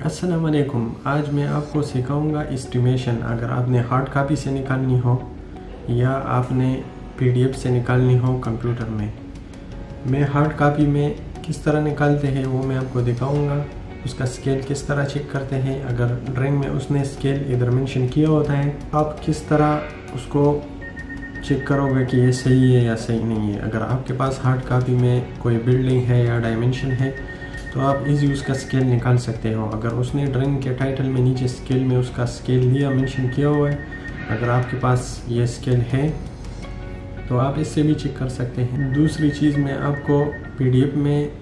अस्सलाम वालेकुम आज मैं आपको सिखाऊँगा इस्टीमेशन अगर आपने हार्ड कापी से निकालनी हो या आपने पीडीएफ से निकालनी हो कंप्यूटर में, मैं हार्ड कापी में किस तरह निकालते हैं वो मैं आपको दिखाऊँगा। उसका स्केल किस तरह चेक करते हैं। अगर ड्राइंग में उसने स्केल इधर मेंशन किया होता है, आप किस तरह उसको चेक करोगे कि ये सही है या सही नहीं है। अगर आपके पास हार्ड कापी में कोई बिल्डिंग है या डायमेंशन है तो आप इजी उसका स्केल निकाल सकते हो। अगर उसने ड्राइंग के टाइटल में नीचे स्केल में उसका स्केल लिया मेंशन किया हुआ है, अगर आपके पास ये स्केल है तो आप इससे भी चेक कर सकते हैं। दूसरी चीज़ मैं आपको पीडीएफ में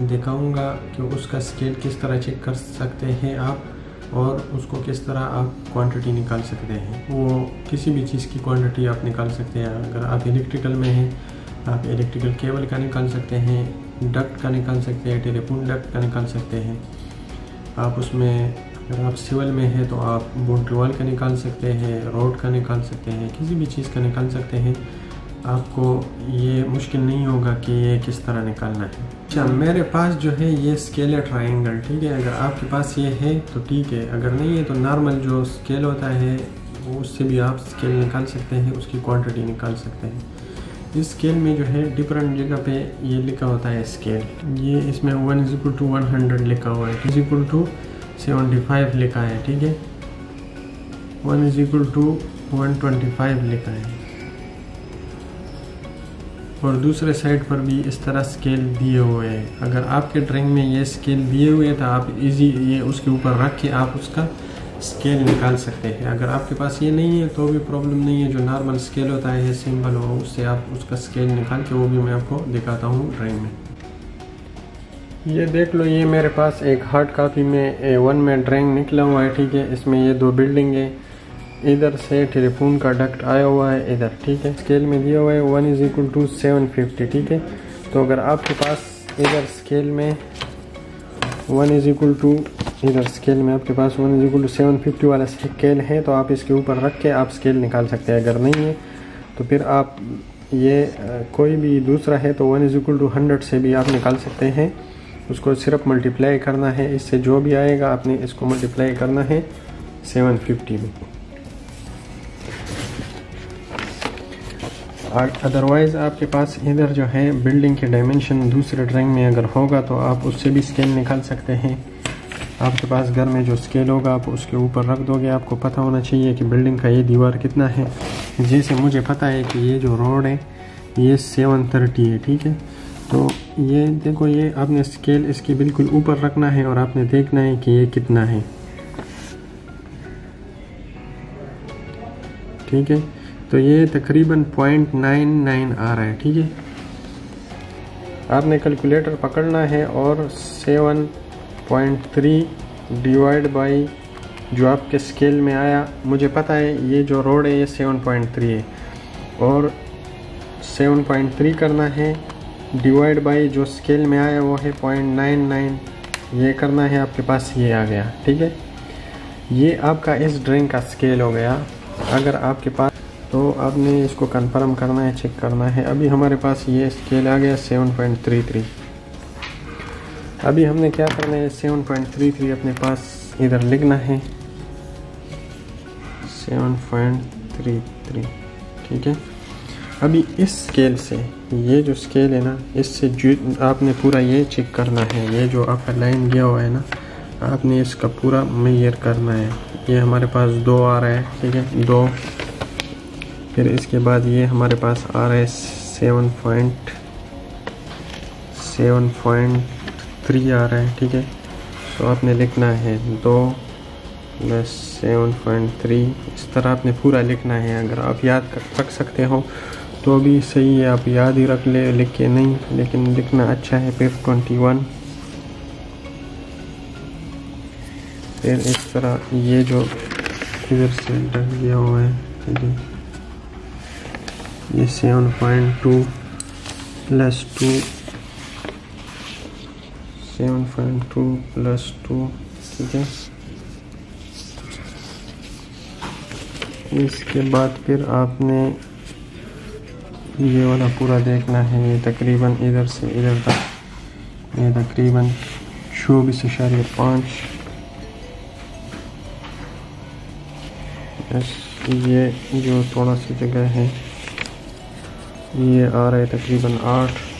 दिखाऊँगा कि उसका स्केल किस तरह चेक कर सकते हैं आप और उसको किस तरह आप क्वांटिटी निकाल सकते हैं। वो किसी भी चीज़ की क्वांटिटी आप निकाल सकते हैं। अगर आप इलेक्ट्रिकल में हैं, आप इलेक्ट्रिकल केबल का निकाल सकते हैं। डक्ट का निकाल सकते हैं, टेलीफोन डक्ट का निकाल सकते हैं। आप उसमें, अगर आप सिविल में हैं तो आप बाउंड्री का निकाल सकते हैं, रोड का निकाल सकते हैं, किसी भी चीज़ का निकाल सकते हैं। आपको ये मुश्किल नहीं होगा कि ये किस तरह निकालना है। अच्छा मेरे पास जो है ये स्केल है ट्राइंगल ठीक है? अगर आपके पास ये है तो ठीक है। अगर नहीं है तो नॉर्मल जो स्केल होता है, उससे भी आप स्केल निकाल सकते हैं, उसकी क्वांटिटी निकाल सकते हैं। इस स्केल में जो है डिफरेंट जगह पे ये लिखा होता है स्केल ये इसमें one is equal to one hundred लिखा हुआ है. Is equal to seventy five लिखा है, ठीक है? One is equal to one twenty five लिखा है. और दूसरे साइड पर भी इस तरह स्केल दिए हुए हैं. अगर आपके ड्राइंग में ये स्केल दिए हुए हैं तो आप इजी ये उसके ऊपर रख के आप उसका स्केल निकाल सकते हैं। अगर आपके पास ये नहीं है तो भी प्रॉब्लम नहीं है। जो नॉर्मल स्केल होता है सिंपल हो, उससे आप उसका स्केल निकाल के वो भी मैं आपको दिखाता हूँ ड्राइंग में। ये देख लो, ये मेरे पास एक हार्ड कापी में ए वन में ड्राइंग निकला हुआ है, ठीक है। इसमें ये दो बिल्डिंग है। इधर से टेलीफोन का डक्ट आया हुआ है, इधर, ठीक है। स्केल में दिया हुआ है one is equal to seven fifty ठीक है। तो अगर आपके पास इधर स्केल में वन इज़ इक्वल टू इधर स्केल में आपके पास one is equal to seven fifty वाला स्केल है तो आप इसके ऊपर रख के आप स्केल निकाल सकते हैं अगर नहीं है तो फिर आप ये कोई भी दूसरा है तो one is equal to hundred से भी आप निकाल सकते हैं। उसको सिर्फ़ मल्टीप्लाई करना है, इससे जो भी आएगा, आपने इसको मल्टीप्लाई करना है सेवन फिफ्टी में। अदरवाइज़ आपके पास इधर जो है बिल्डिंग के डायमेंशन दूसरे ड्राइंग में अगर होगा तो आप उससे भी स्केल निकाल सकते हैं। आपके पास घर में जो स्केल होगा, आप उसके ऊपर रख दोगे। आपको पता होना चाहिए कि बिल्डिंग का ये दीवार कितना है। जैसे मुझे पता है कि ये जो रोड है, ये सेवन थर्टी है, ठीक है? तो ये देखो, ये आपने स्केल इसके बिल्कुल ऊपर रखना है और आपने देखना है कि ये कितना है। ठीक है? तो ये तकरीबन पॉइंट नाइन नाइन आ रहा है, ठीक है? आपने कैलकुलेटर पकड़ना है और seven point three divide by जो आपके स्केल में आया, मुझे पता है ये जो रोड है, ये सेवन पॉइंट थ्री है। और सेवन पॉइंट थ्री करना है, डिवाइड बाई जो स्केल में आया वो है पॉइंट नाइन नाइन। ये करना है, आपके पास ये आ गया, ठीक है? ये आपका इस ड्राइंग का स्केल हो गया। अगर आपके पास तो आपने इसको कंफर्म करना है चेक करना है। अभी हमारे पास ये स्केल आ गया सेवन पॉइंट थ्री थ्री। अभी हमने क्या करना है? सेवन पॉइंट थ्री थ्री अपने पास इधर लिखना है। सेवन पॉइंट थ्री थ्री ठीक है? अभी इस स्केल से, ये जो स्केल है ना, इससे आपने पूरा ये चेक करना है। ये जो आपका लाइन गया हुआ है ना, आपने इसका पूरा मैयर करना है। ये हमारे पास दो आ रहा है, ठीक है? दो। फिर इसके बाद ये हमारे पास आ रहा है seven point seven point three आ रहा है, ठीक है? तो आपने लिखना है दो प्लस सेवन पॉइंट थ्री इस तरह आपने पूरा लिखना है, अगर आप याद कर, रख सकते हो तो भी सही है, आप याद ही रख ले, लिख के नहीं, लेकिन लिखना अच्छा है, फिर ट्वेंटी वन फिर इस तरह ये जो इधर से ढक गया हुआ है ठीक है ये seven point two plus two seven point two plus two ठीक है? इसके बाद फिर आपने ये वाला पूरा देखना है, ये तकरीबन इधर से इधर तक। ये तकरीबन चौबीस इशारे पाँच। ये जो थोड़ा सी जगह है, ये आ रहा है तकरीबन आठ।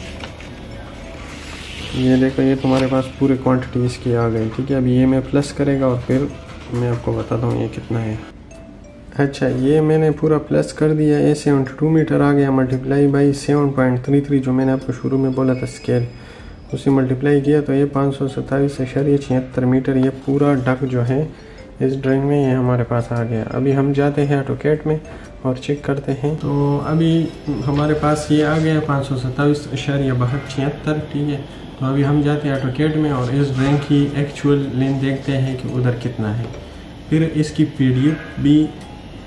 ये देखो, ये तुम्हारे पास पूरी क्वांटिटी इसकी आ गई ठीक है? अभी ये मैं प्लस करेगा और फिर मैं आपको बताता हूँ ये कितना है। अच्छा ये मैंने पूरा प्लस कर दिया ए सेवेंटी टू मीटर आ गया multiply by seven point three three जो मैंने आपको शुरू में बोला था स्केल उसे मल्टीप्लाई किया तो ये पाँच सौ सत्ताईस अशारिया छिहत्तर मीटर ये पूरा डक जो है, इस ड्राइंग में ये हमारे पास आ गया। अभी हम जाते हैं ऑटोकेट में और चेक करते हैं। तो अभी हमारे पास ये आ गया पाँच सौ सत्ताईस अशारिया बहत्तर छिहत्तर ठीक है। तो अभी हम जाते हैं ऑटोकेट में और इस बैंक की एक्चुअल लेंथ देखते हैं कि उधर कितना है। फिर इसकी पी भी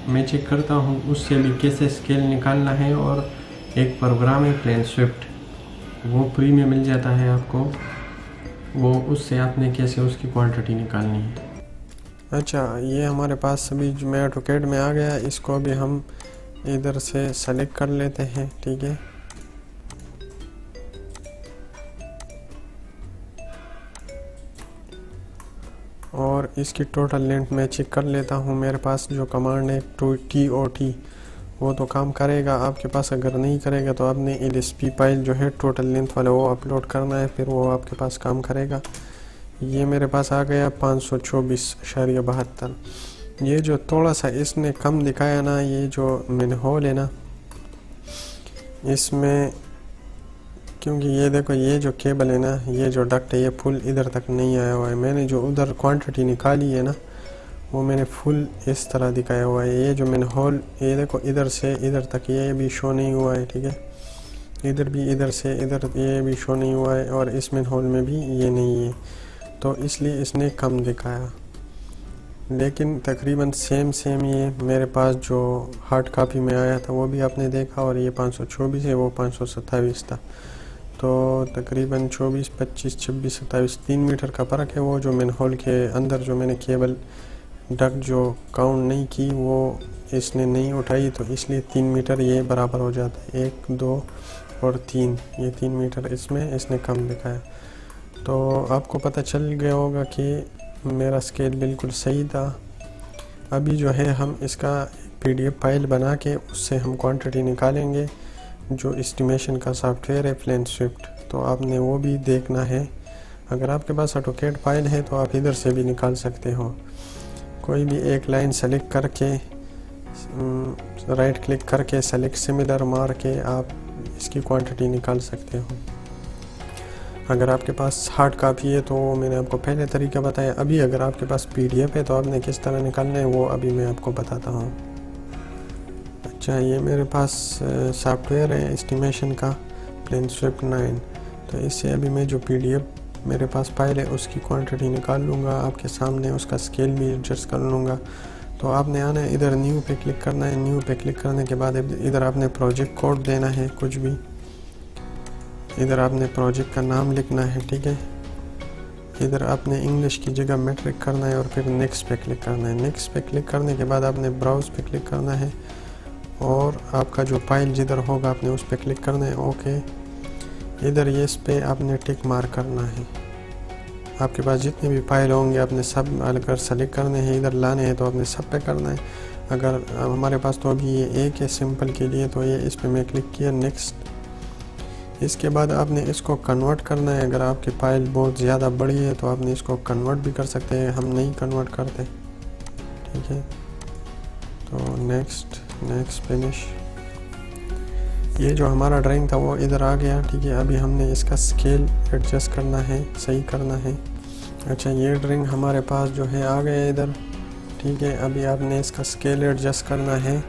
मैं चेक करता हूँ, उससे भी कैसे स्केल निकालना है और एक प्रोग्राम है प्लेन स्विफ्ट वो फ्री में मिल जाता है आपको। वो उससे आपने कैसे उसकी क्वांटिटी निकालनी है। अच्छा ये हमारे पास सभी जो मैं ऑटोकेट में आ गया, इसको भी हम इधर से सेलेक्ट कर लेते हैं, ठीक है? और इसकी टोटल लेंथ मैं चेक कर लेता हूँ। मेरे पास जो कमांड है टू टी ओ टी वो तो काम करेगा। आपके पास अगर नहीं करेगा तो आपने एल एस पी फ़ाइल जो है टोटल लेंथ वाला वो अपलोड करना है, फिर वो आपके पास काम करेगा। ये मेरे पास आ गया पाँच सौ चौबीस अशारिया बहत्तर। ये जो थोड़ा सा इसने कम दिखाया ना, ये जो मैंने होल है ना, इसमें क्योंकि ये देखो, ये जो केबल है ना, ये जो डक्ट है, ये फुल इधर तक नहीं आया हुआ है। मैंने जो उधर क्वांटिटी निकाली है ना, वो मैंने फुल इस तरह दिखाया हुआ है। ये जो मैंने होल ये देखो, इधर से इधर तक ये भी शो नहीं हुआ है, ठीक है? इधर भी इधर से इधर ये भी शो नहीं हुआ है और इसमें होल में भी ये नहीं है। तो इसलिए इसने कम दिखाया। लेकिन तकरीबन सेम सेम ये मेरे पास जो हार्ड कापी में आया था, वो भी आपने देखा और ये पाँच सौ चौबीस है, वो पाँच सौ सत्ताईस था। तो तकरीबन चौबीस, पच्चीस, छब्बीस, सत्ताईस, तीन मीटर का फ़र्क है। वो जो मैंने हॉल के अंदर जो मैंने केबल डक जो काउंट नहीं की, वो इसने नहीं उठाई तो इसलिए तीन मीटर ये बराबर हो जाता है। एक, दो और तीन, ये तीन मीटर इसमें इसने कम दिखाया। तो आपको पता चल गया होगा कि मेरा स्केल बिल्कुल सही था। अभी जो है हम इसका पीडीएफ फ़ाइल बना के उससे हम क्वांटिटी निकालेंगे, जो इस्टीमेशन का सॉफ्टवेयर है प्लेन स्विफ्ट तो आपने वो भी देखना है। अगर आपके पास ऑटोकेट फ़ाइल है तो आप इधर से भी निकाल सकते हो। कोई भी एक लाइन सेलेक्ट करके राइट क्लिक करके सेलेक्ट सिमिलर मार के आप इसकी क्वांटिटी निकाल सकते हो। अगर आपके पास हार्ड कापी है तो मैंने आपको पहले तरीका बताया। अभी अगर आपके पास पीडीएफ है तो आपने किस तरह निकालना है, वो अभी मैं आपको बताता हूँ। अच्छा ये मेरे पास सॉफ्टवेयर है एस्टिमेशन का प्लेन स्विफ्ट नाइन तो इससे अभी मैं जो पीडीएफ मेरे पास फ़ाइल है, उसकी क्वांटिटी निकाल लूँगा, आपके सामने उसका स्केल भी एडजस्ट कर लूँगा। तो आपने आना है, इधर न्यू पे क्लिक करना है। न्यू पे क्लिक करने के बाद इधर आपने प्रोजेक्ट कोड देना है, कुछ भी। इधर आपने प्रोजेक्ट का नाम लिखना है, ठीक है? इधर आपने इंग्लिश की जगह मेट्रिक करना है और फिर नेक्स्ट पे क्लिक करना है। नेक्स्ट पे क्लिक करने के बाद आपने ब्राउज पे क्लिक करना है और आपका जो फ़ाइल जिधर होगा आपने उस पर क्लिक करना है ओके इधर ये इस पे आपने टिक मार करना है। आपके पास जितने भी फ़ाइल होंगे आपने सब अगर सेलेक्ट करने हैं। इधर लाने हैं तो आपने सब पे करना है। अगर हमारे पास तो अभी ये एक है सिंपल के लिए तो ये इस पर मैं क्लिक किया नेक्स्ट इसके बाद आपने इसको कन्वर्ट करना है। अगर आपकी फ़ाइल बहुत ज़्यादा बड़ी है तो आपने इसको कन्वर्ट भी कर सकते हैं। हम नहीं कन्वर्ट करते। ठीक है? तो नेक्स्ट नेक्स्ट फिनिश ये जो हमारा ड्राइंग था, वो इधर आ गया। ठीक है? अभी हमने इसका स्केल एडजस्ट करना है। सही करना है। अच्छा ये ड्राइंग हमारे पास जो है, आ गया इधर। ठीक है? अभी आपने इसका स्केल एडजस्ट करना है।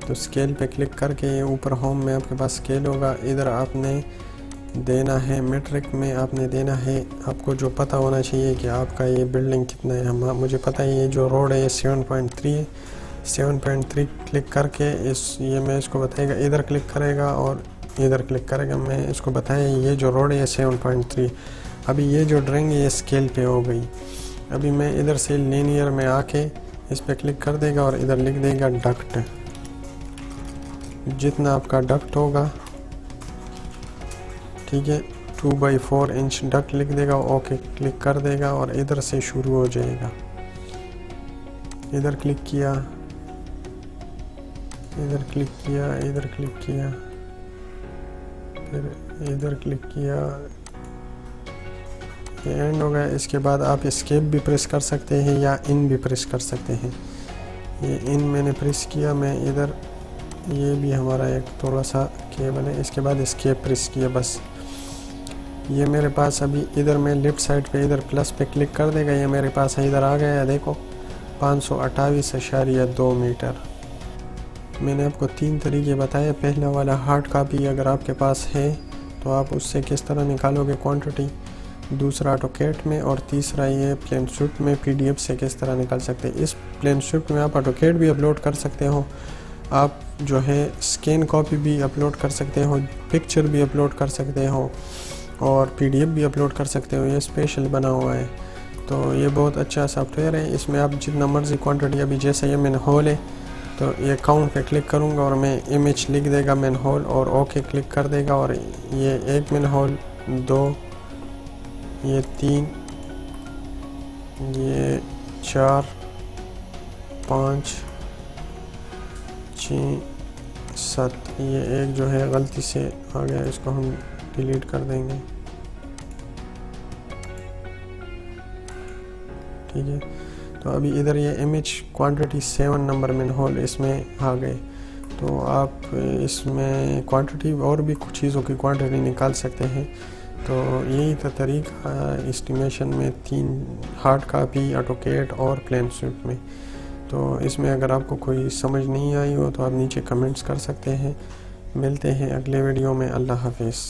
तो स्केल पे क्लिक करके ऊपर होम में आपके पास स्केल होगा। इधर आपने देना है मेट्रिक में, आपने देना है, आपको जो पता होना चाहिए कि आपका ये बिल्डिंग कितना है। हम मुझे पता है ये जो रोड है, ये सेवन पॉइंट थ्री है। सेवन पॉइंट थ्री क्लिक करके इस ये मैं इसको बताएगा, इधर क्लिक करेगा और इधर क्लिक करेगा। मैं इसको बताया, ये जो रोड है, ये सेवन पॉइंट थ्री अभी ये जो ड्राइंग है, ये स्केल पे हो गई। अभी मैं इधर से लीनियर में आके इस पर क्लिक कर देगा और इधर लिख देगा डक्ट जितना आपका डक्ट होगा, ठीक है two by four inch duct लिख देगा ओके क्लिक कर देगा और इधर से शुरू हो जाएगा। इधर क्लिक किया, इधर क्लिक किया, इधर क्लिक किया, फिर इधर क्लिक किया, ये एंड हो गया। इसके बाद आप स्केप भी प्रेस कर सकते हैं या इन भी प्रेस कर सकते हैं। ये इन मैंने प्रेस किया, मैं इधर ये भी हमारा एक थोड़ा सा केबल है। इसके बाद स्केप प्रेस किया बस। ये मेरे पास अभी इधर मैं लेफ़्ट साइड पे, इधर प्लस पे क्लिक कर देगा। ये मेरे पास है इधर आ गया देखो। पाँच सौ अट्ठाईस अशारिया दो मीटर। मैंने आपको तीन तरीके बताए। पहला वाला हार्ड कापी अगर आपके पास है तो आप उससे किस तरह निकालोगे क्वांटिटी दूसरा ऑटोकेट में और तीसरा ये प्लेन स्विफ्ट में पीडीएफ से किस तरह निकाल सकते हैं? इस प्लेन स्विफ्ट में आप ऑटोकेट भी अपलोड कर सकते हो। आप जो है स्कैन कॉपी भी अपलोड कर सकते हो पिक्चर भी अपलोड कर सकते हो और पीडीएफ भी अपलोड कर सकते हो, ये स्पेशल बना हुआ है। तो ये बहुत अच्छा सॉफ्टवेयर है। इसमें आप जितना मर्ज़ी क्वांटिटी अभी जैसे ये मैंने होल है तो ये काउंट पे क्लिक करूँगा और मैं इमेज लिख देगा मैन होल और ओके क्लिक कर देगा और ये एक मैन होल दो, ये तीन, ये चार, पाँच, छ सात ये एक जो है गलती से आ गया इसको हम डिलीट कर देंगे। ठीक है? तो अभी इधर ये इमेज क्वांटिटी सेवन नंबर में होल इसमें आ गए। तो आप इसमें क्वांटिटी और भी कुछ चीज़ों की क्वांटिटी निकाल सकते हैं। तो यही था तरीका इस्टीमेशन में तीन हार्ड कापी ऑटोकेट और प्लेन स्विफ्ट में। तो इसमें अगर आपको कोई समझ नहीं आई हो तो आप नीचे कमेंट्स कर सकते हैं। मिलते हैं अगले वीडियो में। अल्लाह हाफिज़।